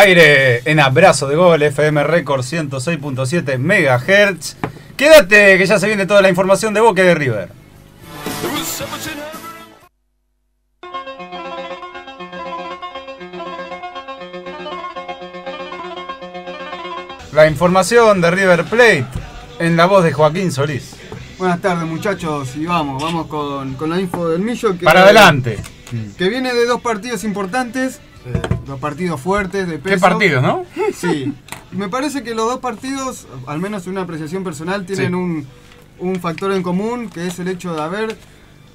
Aire en abrazo de gol, FM Record 106.7 MHz. Quédate que ya se viene toda la información de Boca y de River. La información de River Plate en la voz de Joaquín Solís. Buenas tardes muchachos y vamos, vamos con, con la info del Millo que, Para adelante. que viene de dos partidos importantes, eh, dos partidos fuertes de peso. ¿Qué partidos, no? Sí, me parece que los dos partidos, al menos en una apreciación personal, tienen Sí. un, un factor en común que es el hecho de haber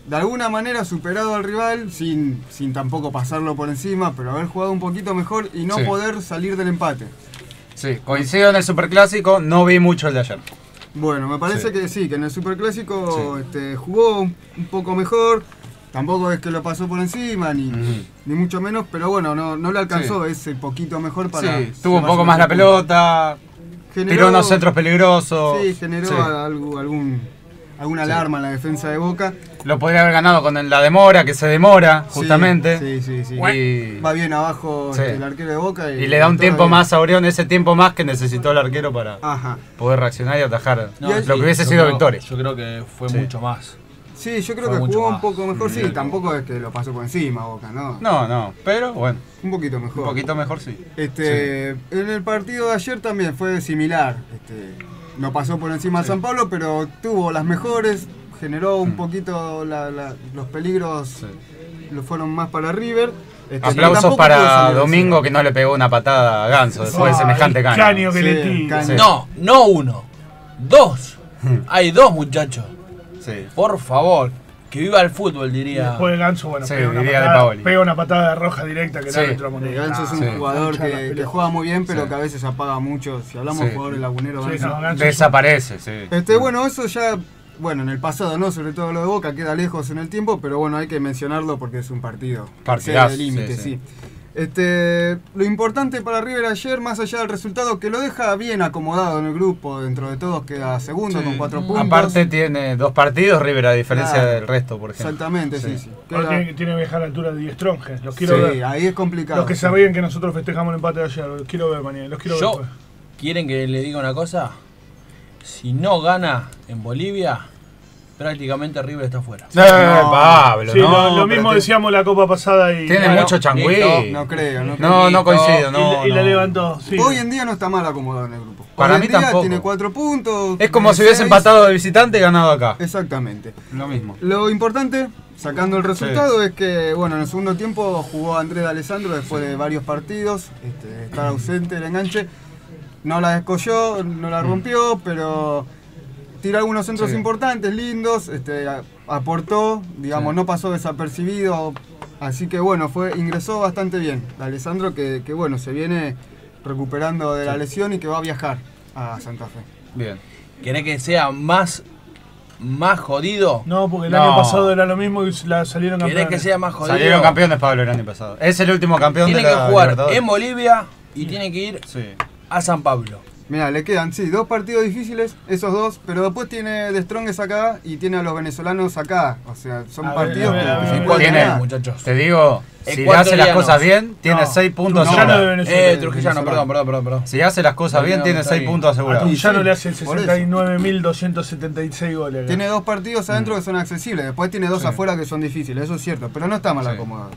de alguna manera superado al rival sin, sin tampoco pasarlo por encima, pero haber jugado un poquito mejor y no Sí. poder salir del empate. Sí, coincido en el Superclásico, no vi mucho el de ayer. Bueno, me parece Sí. que sí, que en el Superclásico este, jugó un poco mejor. Tampoco es que lo pasó por encima, ni, ni mucho menos, pero bueno, no, no le alcanzó ese poquito mejor para. Sí, tuvo un poco más la pelota, Generó- tiró unos centros peligrosos. Sí, generó Sí. algo- algún, alguna alarma en la defensa de Boca. Lo podría haber ganado con la demora, que se demora, Sí, justamente. Sí, sí, sí. Y, Va bien abajo Sí. el arquero de Boca. Y, y le da un tiempo bien. más a Orión, ese tiempo más que necesitó el arquero para Ajá. poder reaccionar y atajar No, lo sí, que hubiese yo sido creo- victoria. Yo creo que fue Sí. mucho más. Sí, yo creo que jugó un poco mejor, sí. Tampoco es que lo pasó por encima Boca, ¿no? No, no, pero bueno, Un poquito mejor. un poquito mejor sí. Este, En el partido de ayer también fue similar. Este, no pasó por encima de San Pablo, pero tuvo las mejores, generó un Mm. poquito la- la- los peligros, Sí. lo fueron más para River. Este, Aplausos para Domingo que no le pegó una patada a Ganso después de Ah, semejante caño. caño que Sí, le. No, no uno. Dos. Hay dos muchachos. Sí. Por favor. Que viva el fútbol, Y diría. después Ganso, bueno, Sí, pega, una diría de patada, pega una patada de roja directa que Sí. el árbitro amonesta. Ganso es un Sí. jugador que, juega muy bien, pero Sí. que a veces apaga mucho. Si hablamos Sí. de jugadores laguneros, Sí, Ganso. no, Ganso es- Desaparece, sí. Este, bueno, eso ya, bueno, en el pasado, ¿no? Sobre todo lo de Boca queda lejos en el tiempo, pero bueno, hay que mencionarlo porque es un partido. Partidazo, el límite, sí, sí. sí. Este, lo importante para River ayer, más allá del resultado, que lo deja bien acomodado en el grupo, dentro de todos queda segundo Sí. con cuatro puntos. Aparte tiene dos partidos River a diferencia Claro. del resto, por ejemplo. Exactamente, sí, sí. Ahora Queda- tiene, tiene que viajar a la altura de Die Strongest. Los quiero sí, ver. ahí es complicado. Los que sí. sabían que nosotros festejamos el empate de ayer. Los quiero ver mañana. Los quiero Yo- ver. ¿Quieren que le diga una cosa? Si no gana en Bolivia, prácticamente River está fuera. Eh, Pablo, Sí, no, lo, lo mismo te- decíamos la copa pasada y, Tiene Bueno, mucho changüí. No creo, no creo. No, no coincido, y no. la- y la no. levantó. sí. Hoy en día no está mal acomodado en el grupo. Para Hoy en mí día tampoco. Tiene cuatro puntos. Es como si hubiese seis. empatado de visitante y ganado acá. Exactamente. Lo mismo. Lo importante, sacando el resultado, es que bueno, en el segundo tiempo jugó Andrés de Alessandro después de varios partidos, este, estar ausente del enganche. No la descolló, no la rompió, pero tiró algunos centros. Sí. importantes, lindos, este, aportó, digamos, Sí. no pasó desapercibido. Así que bueno, fue, ingresó bastante bien. Alessandro que, que, bueno, se viene recuperando de la lesión y que va a viajar a Santa Fe. Bien. ¿Querés que sea más, más jodido? No, porque el No. año pasado era lo mismo y la salieron ¿Querés campeones. que sea más jodido? Salieron campeones Pablo el año pasado. Es el último campeón Tiene de que la jugar Libertadores. en Bolivia y tiene que ir Sí. a San Pablo. Mira, le quedan, sí, dos partidos difíciles, esos dos, pero después tiene de Strongest acá y tiene a los venezolanos acá. O sea, son A partidos ver, que a ver, que ver. Tiene- muchachos. Te digo, si hace las cosas bien, tiene No. 6 puntos asegurados. Venezuela. Eh, Trujillano, perdón, perdón, perdón, perdón. Si hace las cosas bien, tiene está 6 bien. puntos asegurados. Trujano Sí, le hace el por eso. 69.276 goles. acá. Tiene dos partidos adentro que son accesibles, después tiene dos Sí. afuera que son difíciles, eso es cierto, pero no está mal Sí. acomodado.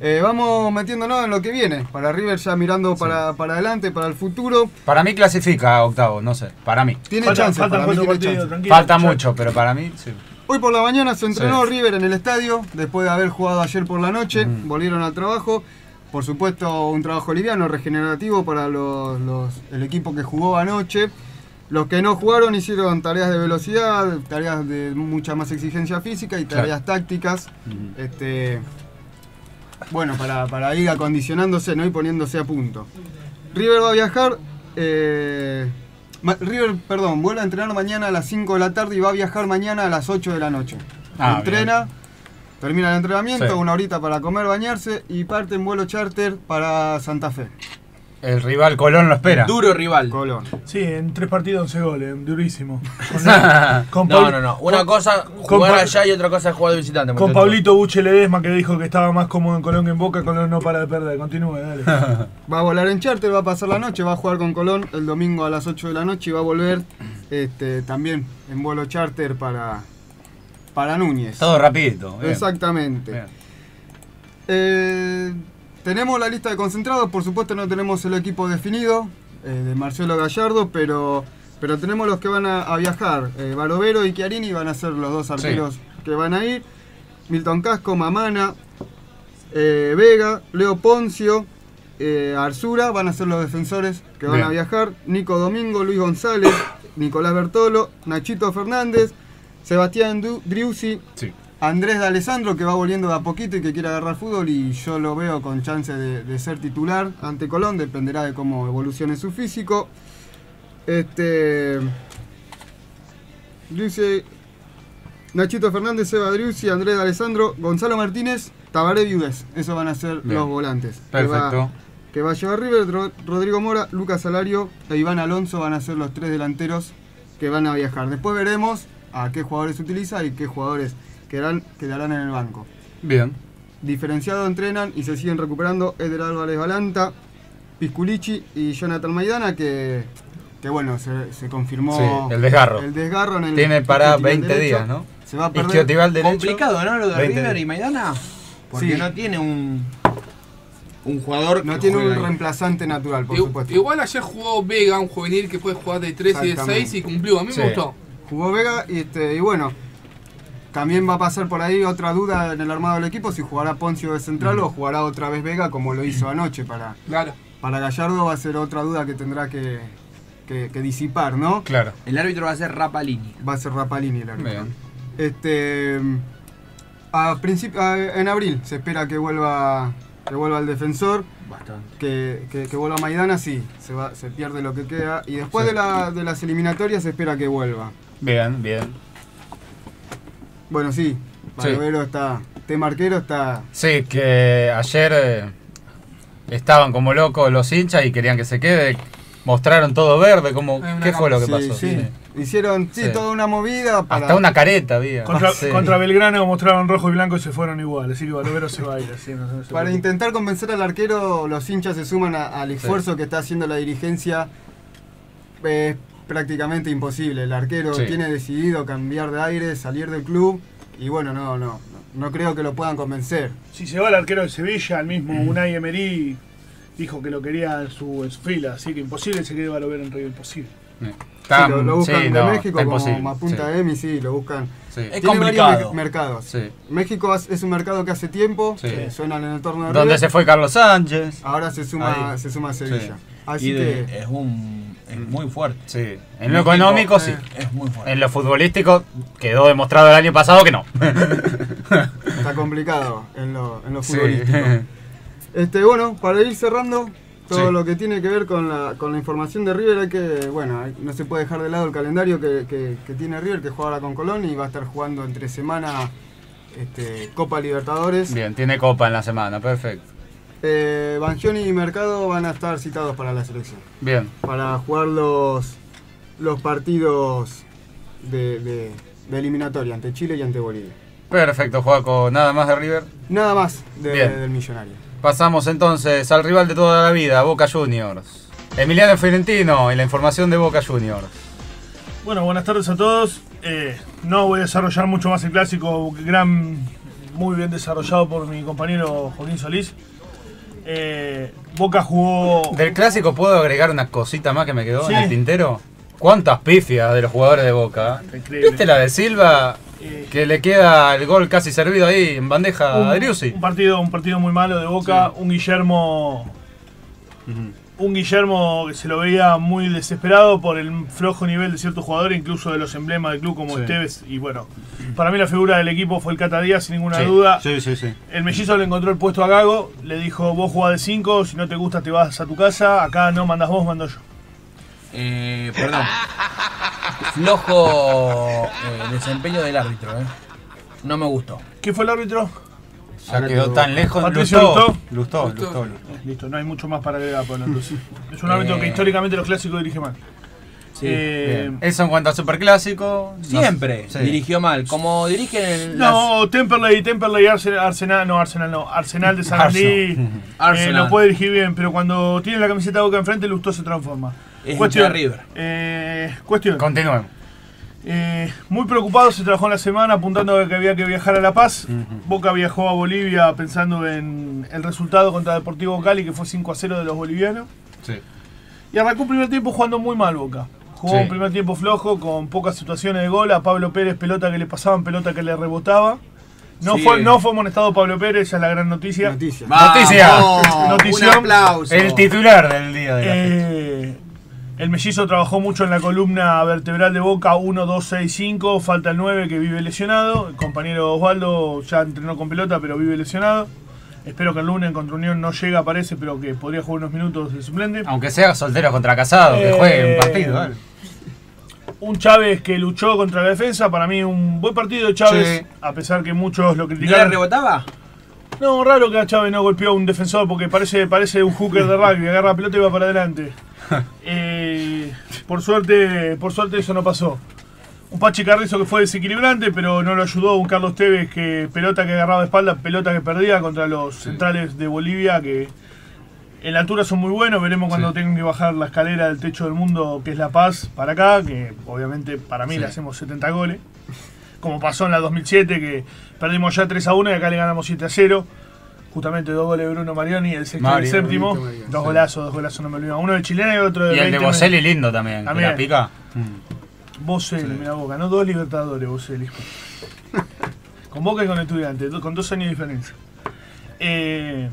Eh, vamos metiéndonos en lo que viene, para River ya mirando para, para adelante, para el futuro. Para mí clasifica a octavo, no sé. Para mí. Tiene Falta- chance, faltan para mí tiene chance. Falta mucho, pero para mí sí. Hoy por la mañana se entrenó Sí. River en el estadio, después de haber jugado ayer por la noche, Ujú. volvieron al trabajo. Por supuesto, un trabajo liviano, regenerativo para los, los- el equipo que jugó anoche. Los que no jugaron hicieron tareas de velocidad, tareas de mucha más exigencia física y Claro. tareas tácticas. Ujú. Este, bueno, para, para ir acondicionándose ¿no? y poniéndose a punto. River va a viajar. eh, River, perdón, vuelve a entrenar mañana a las 5 de la tarde y va a viajar mañana a las 8 de la noche. Ah, Entrena, termina el entrenamiento, Sí. una horita para comer, bañarse y parte en vuelo charter para Santa Fe. El rival Colón lo espera. Duro rival. Colón. Sí, en tres partidos 11 goles, durísimo. Con, con No, no, no. Una con- cosa jugar allá y otra cosa es jugar de visitante. Con. Pablito Buche Ledesma que dijo que estaba más cómodo en Colón que en Boca, Colón no para de perder. Continúe, dale. Va a volar en charter, va a pasar la noche, va a jugar con Colón el domingo a las 8 de la noche y va a volver este, también en vuelo charter para, para Núñez. Todo rapidito. bien. Exactamente. Bien. Eh, tenemos la lista de concentrados, por supuesto no tenemos el equipo definido eh, de Marcelo Gallardo, pero, pero tenemos los que van a, a viajar. Eh, Barovero y Chiarini van a ser los dos arqueros que van a ir. Milton Casco, Mamana, eh, Vega, Leo Poncio, eh, Arzura van a ser los defensores que van Bien. a viajar. Nico Domingo, Luis González, Nicolás Bertolo, Nachito Fernández, Sebastián Du- Driussi, Sí. Andrés de Alessandro que va volviendo de a poquito y que quiere agarrar fútbol y yo lo veo con chance de, de ser titular ante Colón, dependerá de cómo evolucione su físico. Este. Dice Nachito Fernández, Seba Driussi, Andrés de Alessandro, Gonzalo Martínez, Tabaré Viudes. Esos van a ser Bien. los volantes. que va- Perfecto. que va a llevar River, Ro- Rodrigo Mora, Lucas Salario e Iván Alonso van a ser los tres delanteros que van a viajar. Después veremos a qué jugadores utiliza y qué jugadores quedarán, quedarán en el banco. Bien. Diferenciado entrenan y se siguen recuperando Eder Álvarez Balanta, Pisculichi y Jonathan Maidana que, que bueno, se, se confirmó Sí, el desgarro. el desgarro en el Tiene para isquiotibial 20 derecho. días, ¿no? Se va a perder. Derecho. Complicado, ¿no? Lo de 20 River días. y Maidana. Porque Sí. no tiene un. Un jugador. No tiene un ahí. reemplazante natural, por Igu- supuesto. Igual ayer jugó Vega, un juvenil que puede jugar de 3 y de Exactamente. 6 y cumplió. A mí Sí. me gustó. Jugó Vega y, este, y bueno, también va a pasar por ahí otra duda en el armado del equipo si jugará Poncio de central o jugará otra vez Vega como lo hizo anoche. Para, Claro. para Gallardo va a ser otra duda que tendrá que, que- que disipar, ¿no? Claro. El árbitro va a ser Rapalini. Va a ser Rapalini el árbitro. Bien. Este, a principio, a- en abril se espera que vuelva, que vuelva el defensor. Bastante. Que, que, que vuelva Maidana, sí, se, va, se pierde lo que queda. Y después Sí. de, la- de las eliminatorias se espera que vuelva. Bien, bien. Bueno, sí, Sí. Barbero está. Tema arquero está. Sí, que ayer eh, estaban como locos los hinchas y querían que se quede. Mostraron todo verde. Como, ¿Qué fue lo que sí, pasó? sí. Sí. Hicieron sí, Sí. toda una movida para. Hasta una careta había. Contra, Sí. contra Belgrano mostraron rojo y blanco y se fueron igual. Así que Barovero se va a ir. Así, no, no se Para intentar convencer al arquero, los hinchas se suman a- al esfuerzo que está haciendo la dirigencia. Es prácticamente imposible. El arquero Sí. tiene decidido cambiar de aire, salir del club. Y bueno, no, no, no, creo que lo puedan convencer. Si se va el arquero de Sevilla, el mismo Unai Emery dijo que lo quería en su, en su fila. Así que imposible se quede Barovero en River. Imposible. Sí, lo, lo buscan sí, de no, México como. Mapunta sí. Emi, sí, lo buscan. Sí. Es Tiene complicado. mercados. Sí. México es un mercado que hace tiempo, que suenan en el torneo de Donde River. se fue Carlos Sánchez. Ahora se suma, Ahí. se suma a Sevilla. Sí. Así Y de- que es un. Muy fuerte. Sí. En lo económico, eh, sí. Es muy fuerte. En lo futbolístico quedó demostrado el año pasado que no. está complicado en lo, en lo Sí. futbolístico. Este, bueno, para ir cerrando todo Sí. lo que tiene que ver con la, con la información de River, hay que, bueno, hay- no se puede dejar de lado el calendario que, que- que tiene River, que juega ahora con Colón y va a estar jugando entre semana este, Copa Libertadores. Bien, tiene copa en la semana, perfecto. Eh, Bangioni y Mercado van a estar citados para la selección. Bien. para jugar los, los partidos de, de- de eliminatoria ante Chile y ante Bolivia. Perfecto, Juaco. Nada más de River. Nada más de- del millonario. Pasamos entonces al rival de toda la vida, Boca Juniors. Emiliano Fiorentino y la información de Boca Juniors. Bueno, buenas tardes a todos. Eh, no voy a desarrollar mucho más el clásico, gran, muy bien desarrollado por mi compañero Joaquín Solís. Eh, Boca jugó. Del clásico puedo agregar una cosita más que me quedó Sí. en el tintero. ¿Cuántas pifias de los jugadores de Boca? Increíble. ¿Viste la de Silva? Eh, Que le queda el gol casi servido ahí en bandeja a un, Driussi. un partido, un partido muy malo de Boca. Un Guillermo. Un Guillermo que se lo veía muy desesperado por el flojo nivel de ciertos jugadores, incluso de los emblemas del club como Sí. Esteves. Y bueno, para mí la figura del equipo fue el Cata Díaz, sin ninguna Sí, duda. Sí, sí, sí. El mellizo le encontró el puesto a Gago, le dijo vos jugás de 5, si no te gusta te vas a tu casa, acá no mandas vos, mando yo. Eh, perdón. Flojo eh, desempeño del árbitro, ¿eh? No me gustó. ¿Quién fue el árbitro? Ya quedó tan lejos. Patricio, Lustó. ¿Lustó? Lustó. Listo, no hay mucho más para agregar, entonces. Es un árbitro Eh. que históricamente los clásicos dirige mal. Sí, Eh. Eso en cuanto a superclásico. no- Siempre sí. dirigió mal. Como dirigen en las- No, Temperley, Temperley, Arsenal, Arsenal, no, Arsenal no, Arsenal de Sarandí Arsenal. eh, lo puede dirigir bien, pero cuando tiene la camiseta de Boca enfrente, Lustó se transforma. Es cuestión, River. eh, cuestión. Continuemos. Eh, muy preocupado se trabajó en la semana apuntando a que había que viajar a La Paz. Boca viajó a Bolivia pensando en el resultado contra Deportivo Cali, que fue 5 a 0 de los bolivianos. Sí. Y arrancó un primer tiempo jugando muy mal Boca. Jugó Sí. un primer tiempo flojo, con pocas situaciones de gol. A Pablo Pérez, pelota que le pasaban, pelota que le rebotaba. No, Sí. fue, no fue amonestado Pablo Pérez, esa es la gran noticia. Noticia. Noticia. Notición. Un aplauso. El titular del día de la. Eh, el mellizo trabajó mucho en la columna vertebral de Boca 1, 2, 6, 5. Falta el 9 que vive lesionado. El compañero Osvaldo ya entrenó con pelota, pero vive lesionado. Espero que el lunes contra Unión no llegue, aparece, pero que podría jugar unos minutos de suplente. Aunque sea soltero contra casado, que Eh, juegue un partido. ¿vale? Un Chávez que luchó contra la defensa, para mí un buen partido de Chávez, Sí. a pesar que muchos lo ¿No le criticaron. rebotaba? No, raro que a Chávez no golpeó a un defensor porque parece, parece un hooker de rugby, agarra la pelota y va para adelante. Eh, por suerte, por suerte eso no pasó. Un Pachi Carrizo que fue desequilibrante, pero no lo ayudó. Un Carlos Tevez que pelota que agarraba de espalda, pelota que perdía contra los centrales de Bolivia que en la altura son muy buenos. Veremos cuando Sí. tengan que bajar la escalera del techo del mundo, que es La Paz, para acá, que obviamente para mí Sí. le hacemos 70 goles. Como pasó en la 2007, que perdimos ya 3 a 1 y acá le ganamos 7 a 0. Justamente dos goles de Bruno Marioni, el sexto y el séptimo. Dos golazos, dos golazos, no me olvido. Uno de chilena y otro de Y el de 20 Boselli lindo también. También. la pica. Boselli, mira Boca, no dos libertadores, Boselli. con Boca y con Estudiantes, con dos años de diferencia. Eh,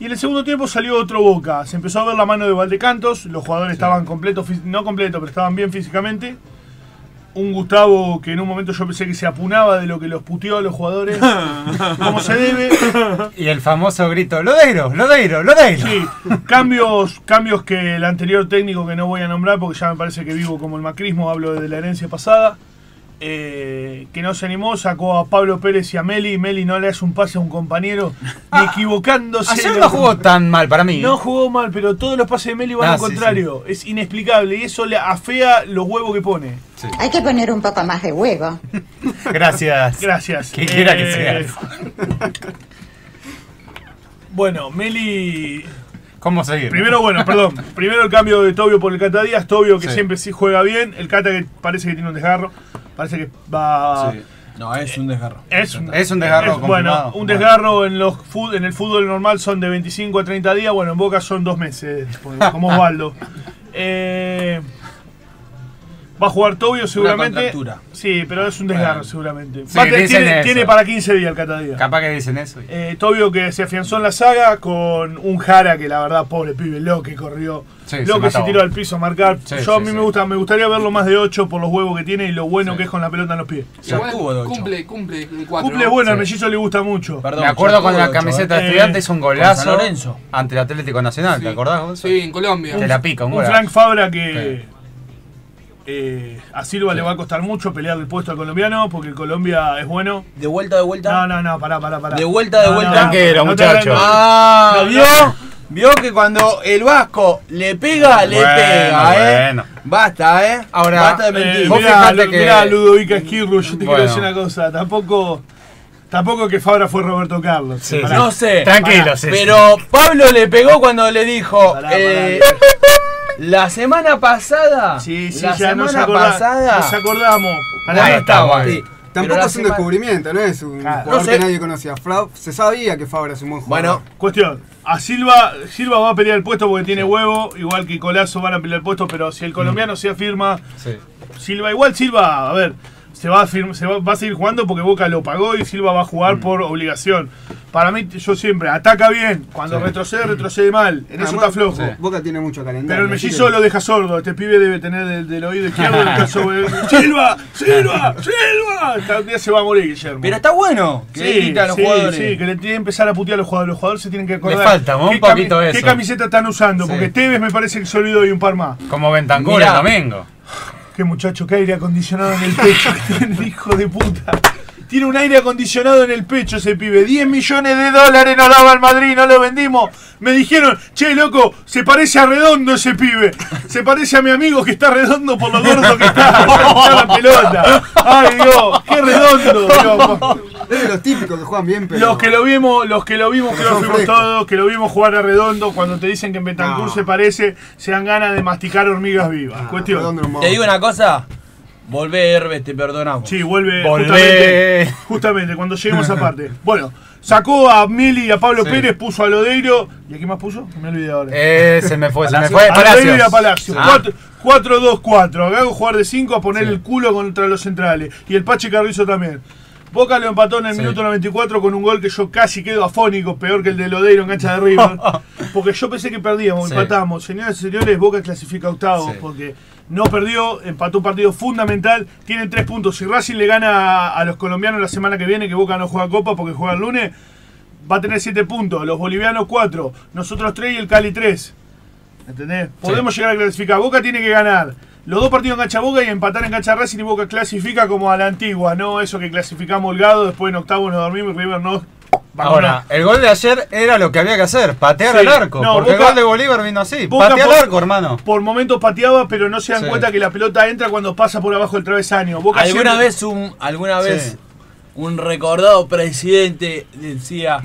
y en el segundo tiempo salió otro Boca. Se empezó a ver la mano de Valdecantos. Los jugadores estaban completos, no completos, pero estaban bien físicamente. Un Gustavo que en un momento yo pensé que se apunaba de lo que los puteó a los jugadores. como se debe. Y el famoso grito, Lodeiro, Lodeiro, Lodeiro. Sí, cambios, cambios que el anterior técnico que no voy a nombrar porque ya me parece que vivo como el macrismo, hablo de la herencia pasada, eh, que no se animó, sacó a Pablo Pérez y a Meli, Meli no le hace un pase a un compañero, ni equivocándose. Ayer no jugó tan mal para mí. No jugó mal, pero todos los pases de Meli van Ah, al sí, contrario, es inexplicable y eso le afea los huevos que pone. Sí. Hay que poner un poco más de huevo. Gracias. Gracias. Que quiera que Eh, sea. Bueno, Meli ¿Cómo seguir? Primero, bueno, perdón. Primero el cambio de Tobio por el Cata Díaz. Tobio que Sí. siempre sí juega bien. El Cata que parece que tiene un desgarro. Parece que va. Sí. No, es un desgarro. Es, un- Es un desgarro es- Bueno, un desgarro en, los en el fútbol normal son de 25 a 30 días. Bueno, en Boca son dos meses, como Osvaldo. Eh, va a jugar Tobio seguramente. Sí, pero es un desgarro Bueno. seguramente. Sí, a tiene, para 15 días el Cata Díaz. Capaz que dicen eso. y- Eh, Tobio que se afianzó en la saga con un Jara que la verdad, pobre pibe, lo que corrió, Sí, lo se que se tiró al piso a marcar. Sí, Yo a mí sí. me gusta, me gustaría verlo más de 8 por los huevos que tiene y lo bueno Sí. que es con la pelota en los pies. Igual cumple, cumple cuatro. Cumple ¿no? bueno, al Sí. mellizo le gusta mucho. Perdón, Me acuerdo cuando la ocho, camiseta ¿eh? de estudiante hizo un golazo San Lorenzo. ante el Atlético Nacional, ¿te acordás? Sí, en Colombia. Te la pica, un. Frank Fabra que eh, a Silva le va a costar mucho pelear el puesto al colombiano porque Colombia es bueno. De vuelta, de vuelta. No, no, no, pará, pará, pará. De vuelta, de No, vuelta. no, Tranquilo, no muchacho. Ah. ¿vio? Vio que cuando el Vasco le pega, le Bueno, pega, ¿eh? bueno. Basta, ¿eh? Ahora, Basta de Eh, mentir. Vos mirá, que- mirá, Ludovica Esquirru, yo te quiero decir una cosa, tampoco tampoco que Fabra fue Roberto Carlos. Sí, no sé. Tranquilo, sí, sí. Pero Pablo le pegó cuando le dijo. Pará, eh, pará. La semana pasada. Sí, sí, la ya nos, semana acorda- pasada. nos acordamos. Ahí bueno. Sí, Tampoco es un semana- descubrimiento, no es un Claro. jugador No sé. que nadie conocía. Fra- se sabía que Fabra es un buen jugador. Bueno, Cuestión, a Silva, Silva va a pelear el puesto porque tiene huevo, igual que Colazo van a pelear el puesto, pero si el colombiano se afirma, Sí. Silva, igual Silva, a ver, se va a, firm- se va, va a seguir jugando porque Boca lo pagó y Silva va a jugar por obligación. Para mí, yo siempre, ataca bien, cuando Sí. retrocede, retrocede mal, en eso Además, está flojo. sí. Boca tiene mucho calendario. Pero el mellizo lo deja sordo. Este pibe debe tener del, del oído izquierdo el caso de- ¡Silva! ¡Silva! ¡Silva! Un día se va a morir, Guillermo. pero está bueno que le Sí, grita a los sí, jugadores. sí, que le tiene que empezar a putear a los jugadores. Los jugadores se tienen que acordar. Le falta, un qué poquito cami- eso. ¿Qué camiseta están usando? Sí. Porque Tevez me parece que se olvidó y un par más. Como Mirá. domingo. Qué muchacho, qué aire acondicionado en el pecho que tiene, hijo de puta. Tiene un aire acondicionado en el pecho ese pibe. 10 millones de dólares nos daba el Madrid, no lo vendimos. Me dijeron, che, loco, se parece a Redondo ese pibe. Se parece a mi amigo que está redondo por lo gordo que está. Pelota. Ay, Dios, qué redondo. Dios. Es de los típicos que juegan bien, pero. Los que lo vimos, los que lo vimos, que lo son fuimos frescos. todos, que lo vimos jugar a redondo, cuando te dicen que en Betancourt No. se parece, se dan ganas de masticar hormigas vivas. Ah, Cuestión. Te digo una cosa. Volvé, Herbes, te perdonamos. Sí, vuelve Volvé. justamente, justamente cuando lleguemos a parte. Bueno, sacó a Mili y a Pablo Sí. Pérez, puso a Lodeiro. ¿Y a quién más puso? Me olvidé ahora. Eh, se me fue, se me fue. a Lodeiro y a Palacios. Palacio. Ah. Cuatro- 4-2-4. A Gago jugar de 5 a poner Sí. el culo contra los centrales. Y el Pache Carrizo también. Boca lo empató en el Sí. minuto 94 con un gol que yo casi quedo afónico, peor que el de Lodeiro en cancha de River. porque yo pensé que perdíamos, Sí. empatamos. Señoras y señores, Boca clasifica octavo Sí. porque no perdió, empató un partido fundamental. Tienen tres puntos. Si Racing le gana a, a los colombianos la semana que viene, que Boca no juega Copa porque juega el lunes, va a tener siete puntos. Los bolivianos cuatro, nosotros tres y el Cali tres. ¿Entendés? Podemos llegar a clasificar. Boca tiene que ganar. Los dos partidos en cancha Boca y empatar en cancha Racing y Boca clasifica como a la antigua, no eso que clasificamos holgado, después en octavo nos dormimos y River no. Ahora, el gol de ayer era lo que había que hacer, patear Sí. al arco. No, porque Boca- el gol de Bolívar vino así. Boca Patea al arco, hermano. Por momentos pateaba, pero no se dan Sí. cuenta que la pelota entra cuando pasa por abajo del travesaño. Boca ¿Alguna siempre- vez un alguna vez Sí. un recordado presidente decía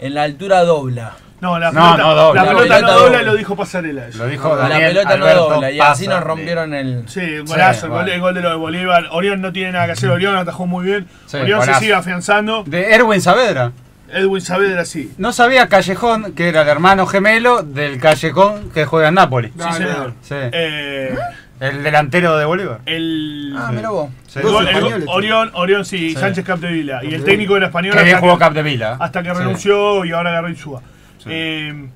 en la altura dobla? No, la No, pelota no dobla. la La pelota no dobla lo dijo Pasarela. eso. Lo dijo la Daniel pelota Alberto no dobla y así nos rompieron el Sí, un golazo, el, gol, vale. el gol de lo de Bolívar. Orión no tiene nada que hacer, Orión atajó muy bien. Sí, Orión se golazo. sigue afianzando. De Erwin Saavedra. Edwin Saavedra sí. No sabía Callejón, que era el hermano gemelo del Callejón que juega en Napoli. Sí, señor. Sí. Eh, El delantero de Bolívar. el, Ah, mira vos. Sí. Orión, Orión sí, Sí. Sánchez Capdevila. Y el técnico era español Que bien hasta jugó que, Capdevila. hasta que Sí. renunció y ahora agarró Insúa. Sí. Eh,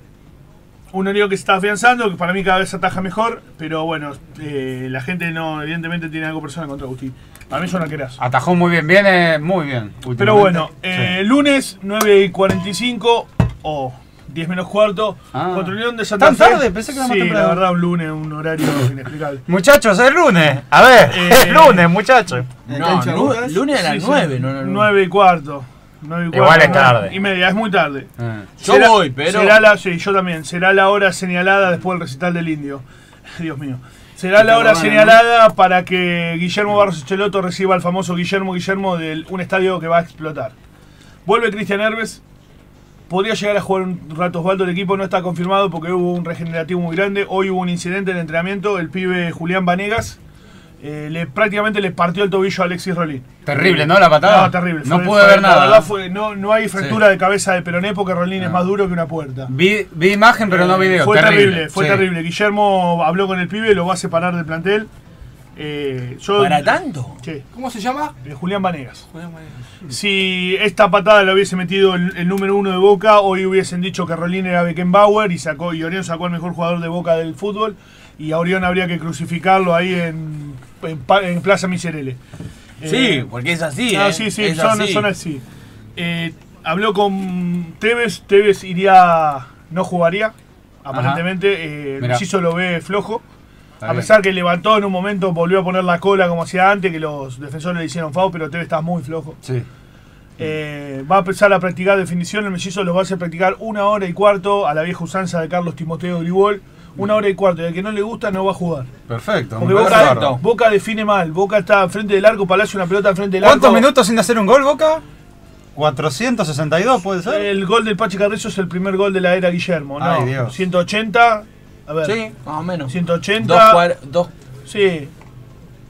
un Orión que se está afianzando, que para mí cada vez ataja mejor, pero bueno, eh, la gente no, evidentemente tiene algo personal contra Agustín. Para mí es un arquerazo. Atajó muy bien, viene muy bien. Pero bueno, eh, lunes 9 y 45 o 10 menos cuarto Ah. contra Unión de Santa ¿Tan Fe. tarde? Pensé que era más Sí, temprano. la verdad, un lunes, un horario inexplicable. Muchachos, es lunes. A ver, Eh, es lunes, muchachos. No, cancha nu- Boca es- lunes a las Sí, sí. 9, no, no, no. 9 y cuarto. 9 y Igual cuarto, es tarde. Y media, es muy tarde. Eh. Yo voy, pero- Será la, sí, yo también. Será la hora señalada después del recital del indio. Dios mío. Será la hora señalada para que Guillermo Barros Cheloto reciba al famoso Guillermo Guillermo de un estadio que va a explotar. Vuelve Cristian Herbes. Podría llegar a jugar un rato Osvaldo. El equipo no está confirmado porque hubo un regenerativo muy grande. Hoy hubo un incidente en el entrenamiento. El pibe Julián Vanegas eh, le, prácticamente le partió el tobillo a Alexis Rolín. Terrible, ¿no? La patada. No, terrible. No Fue- pude fue- ver la nada. verdad fue- no, no hay fractura Sí. de cabeza de peroné porque Rolín es No. más duro que una puerta. Vi, vi imagen, pero no video. Fue terrible, fue Sí. terrible. Guillermo habló con el pibe, lo va a separar del plantel. Eh, yo, ¿Para tanto? Sí, ¿Cómo se llama? eh, Julián Vanegas. Si esta patada la hubiese metido el, el número uno de Boca, hoy hubiesen dicho que Rolín era Beckenbauer y sacó y Orión sacó al mejor jugador de Boca del fútbol y a Orión habría que crucificarlo ahí en, en, Plaza Miserele. Sí, Eh, porque es así, Ah, ¿eh? sí, sí, Es son así. son así. Eh, habló con Tevez, Tevez iría, no jugaría, aparentemente. Eh. Luciso lo ve flojo. Está a bien. pesar que levantó en un momento, volvió a poner la cola como hacía antes, que los defensores le hicieron foul, pero Tevez está muy flojo. Sí. Eh, va a empezar a practicar definición, el mellizo los va a hacer practicar una hora y cuarto a la vieja usanza de Carlos Timoteo Gribol. Una hora y cuarto, y al que no le gusta no va a jugar. Perfecto. Porque Boca. Boca define mal, Boca está enfrente del arco, Palacio una pelota enfrente del ¿Cuántos arco. minutos sin hacer un gol, Boca? 462 puede ser. El gol del Pachi Carrizo es el primer gol de la era Guillermo, ¿no? Ay, Dios. 180. A ver. Sí, más o menos. 180. Dos, dos- Sí,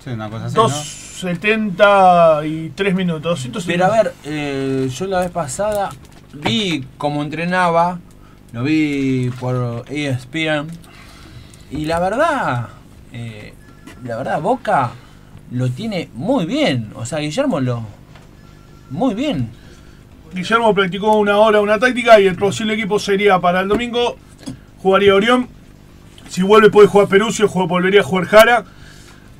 Sí, una cosa así. ¿no? 273 minutos. 270. Pero a ver, eh, yo la vez pasada vi cómo entrenaba, lo vi por ESPN, y la verdad, eh, la verdad, Boca lo tiene muy bien. O sea, Guillermo lo. Muy bien. Guillermo practicó una hora una táctica y el posible equipo sería para el domingo. Jugaría Orión. Si vuelve puede jugar Perucio, volvería a jugar Jara.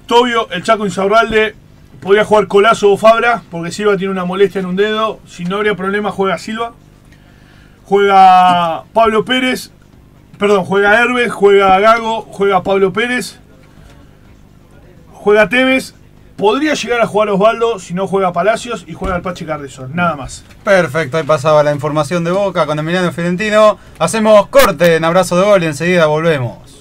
Tobio, el Chaco Insaurralde. Podría jugar Colazo o Fabra, porque Silva tiene una molestia en un dedo. Si no habría problema, juega Silva. Juega Pablo Pérez. Perdón, juega Herbes, juega Gago, juega Pablo Pérez. Juega Tevez. Podría llegar a jugar Osvaldo si no juega Palacios y juega el Pachi Carrison, nada más. Perfecto, ahí pasaba la información de Boca con Emiliano Fiorentino. Hacemos corte en abrazo de gol y enseguida volvemos.